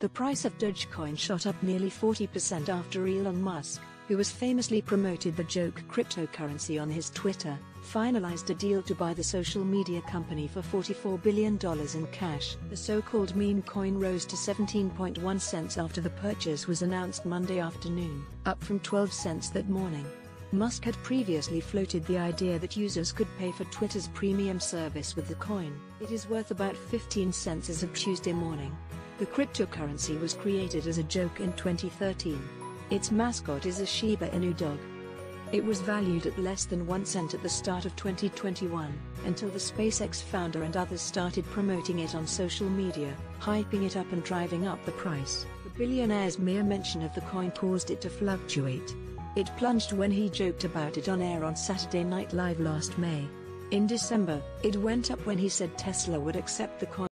The price of Dogecoin shot up nearly 40% after Elon Musk, who has famously promoted the joke cryptocurrency on his Twitter, finalized a deal to buy the social media company for $44 billion in cash. The so-called meme coin rose to 17.1 cents after the purchase was announced Monday afternoon, up from 12 cents that morning. Musk had previously floated the idea that users could pay for Twitter's premium service with the coin. It is worth about 15 cents as of Tuesday morning. The cryptocurrency was created as a joke in 2013. Its mascot is a Shiba Inu dog. It was valued at less than 1 cent at the start of 2021, until the SpaceX founder and others started promoting it on social media, hyping it up and driving up the price. The billionaire's mere mention of the coin caused it to fluctuate. It plunged when he joked about it on air on Saturday Night Live last May. In December, it went up when he said Tesla would accept the coin.